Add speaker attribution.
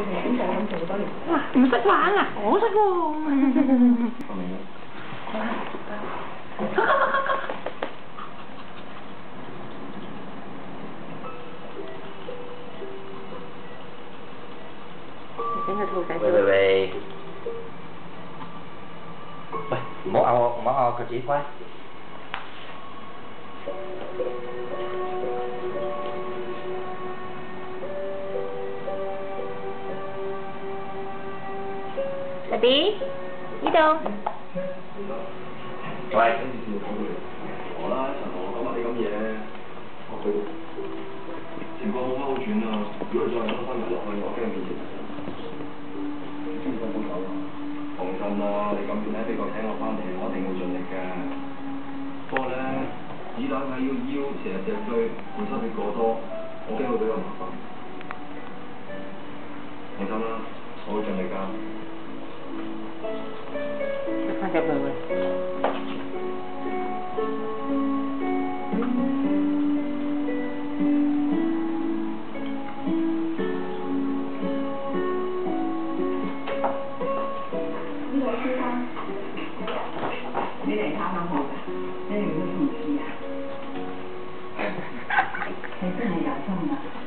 Speaker 1: 哇！唔識玩啊，我識喎。
Speaker 2: 整個兔仔。喂喂喂！
Speaker 3: 喂，唔好咬我，唔好咬我腳趾，乖。
Speaker 4: 特別呢度。
Speaker 5: 喂，跟住先講到我啦，陳豪，今日你咁嘢，我對情況好乜好轉啊！如果再咁樣收埋落去，我驚面前放心啦，你咁远喺俾個請我翻嚟，我一定會盡力嘅。不過咧，子弹喺個腰，成日隻腳，本出血过多，我驚会比較麻煩。放心啦，我會盡力噶。
Speaker 2: 一楼沙
Speaker 1: 你在家还好吧？那有个东西啊，还这么严重啊？